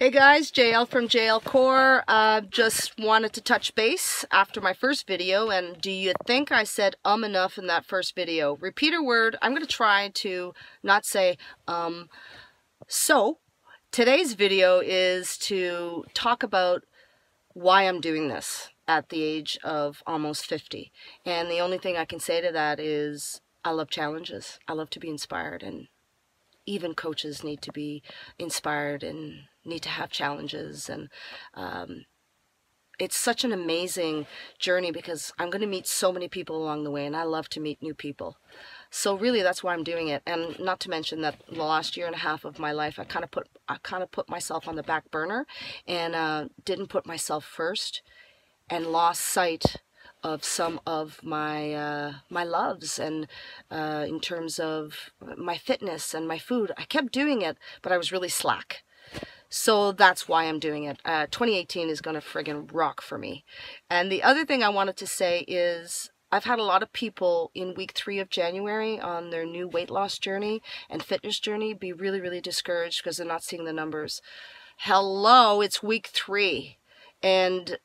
Hey guys, JL from JL Core. Uh, just wanted to touch base after my first video and do you think I said um enough in that first video? Repeat a word. I'm going to try to not say um. So, today's video is to talk about why I'm doing this at the age of almost 50. And the only thing I can say to that is I love challenges. I love to be inspired and even coaches need to be inspired and need to have challenges and um, it's such an amazing journey because I'm going to meet so many people along the way and I love to meet new people. So really that's why I'm doing it and not to mention that the last year and a half of my life I kind of put I kind of put myself on the back burner and uh, didn't put myself first and lost sight of some of my uh, my loves and uh, in terms of my fitness and my food. I kept doing it, but I was really slack. So that's why I'm doing it. Uh, 2018 is going to friggin' rock for me. And the other thing I wanted to say is I've had a lot of people in week three of January on their new weight loss journey and fitness journey be really, really discouraged because they're not seeing the numbers. Hello, it's week three. And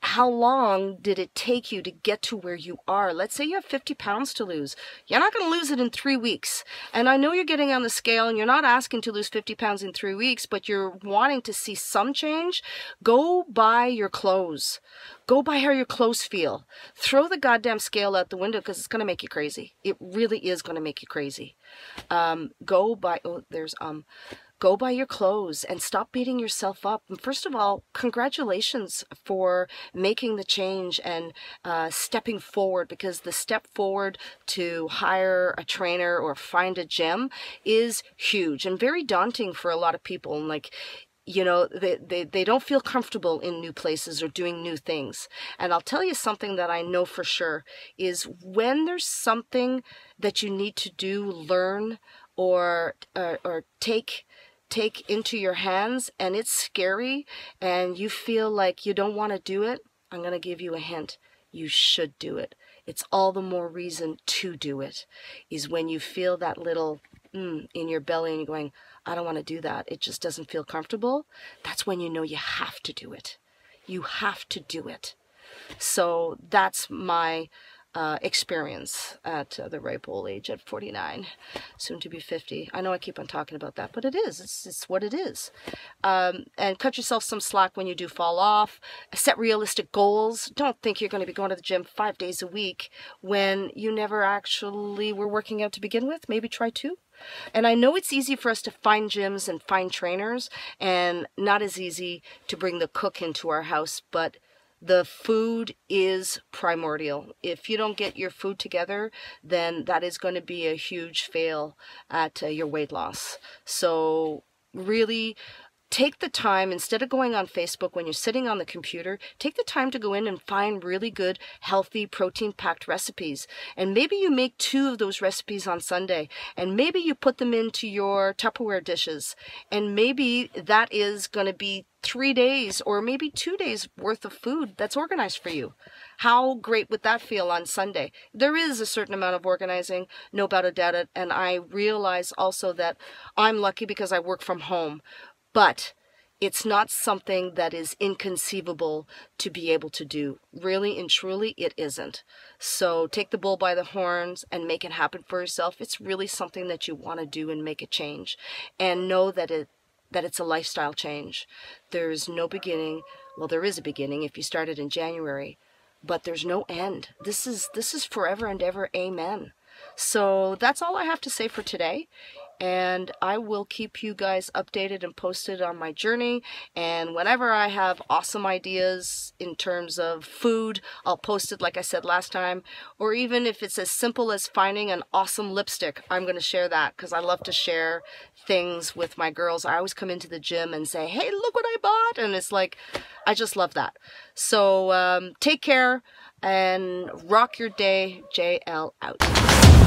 how long did it take you to get to where you are? Let's say you have 50 pounds to lose. You're not going to lose it in three weeks. And I know you're getting on the scale and you're not asking to lose 50 pounds in three weeks, but you're wanting to see some change. Go by your clothes. Go by how your clothes feel. Throw the goddamn scale out the window because it's going to make you crazy. It really is going to make you crazy. Um, go by, oh, there's, um, go by your clothes and stop beating yourself up. And first of all, congratulations for making the change and uh, stepping forward because the step forward to hire a trainer or find a gym is huge and very daunting for a lot of people. And like, you know they, they they don't feel comfortable in new places or doing new things and i'll tell you something that i know for sure is when there's something that you need to do learn or or, or take take into your hands and it's scary and you feel like you don't want to do it, I'm going to give you a hint. You should do it. It's all the more reason to do it, is when you feel that little mm, in your belly and you're going, I don't want to do that. It just doesn't feel comfortable. That's when you know you have to do it. You have to do it. So that's my uh, experience at uh, the ripe old age at 49, soon to be 50. I know I keep on talking about that, but it is. It's, it's what it is. Um, and cut yourself some slack when you do fall off. Set realistic goals. Don't think you're going to be going to the gym five days a week when you never actually were working out to begin with. Maybe try two. And I know it's easy for us to find gyms and find trainers, and not as easy to bring the cook into our house, but the food is primordial. If you don't get your food together, then that is going to be a huge fail at uh, your weight loss. So really take the time instead of going on Facebook when you're sitting on the computer, take the time to go in and find really good, healthy, protein packed recipes. And maybe you make two of those recipes on Sunday, and maybe you put them into your Tupperware dishes. And maybe that is going to be three days or maybe two days worth of food that's organized for you. How great would that feel on Sunday? There is a certain amount of organizing, no doubt about it. And I realize also that I'm lucky because I work from home but it's not something that is inconceivable to be able to do. Really and truly, it isn't. So take the bull by the horns and make it happen for yourself. It's really something that you want to do and make a change. And know that it that it's a lifestyle change. There's no beginning. Well, there is a beginning if you started in January, but there's no end. This is this is forever and ever. Amen. So that's all I have to say for today and I will keep you guys updated and posted on my journey. And whenever I have awesome ideas in terms of food I'll post it like I said last time. Or even if it's as simple as finding an awesome lipstick I'm going to share that because I love to share things with my girls. I always come into the gym and say hey look what I bought and it's like I just love that. So um, take care and rock your day JL out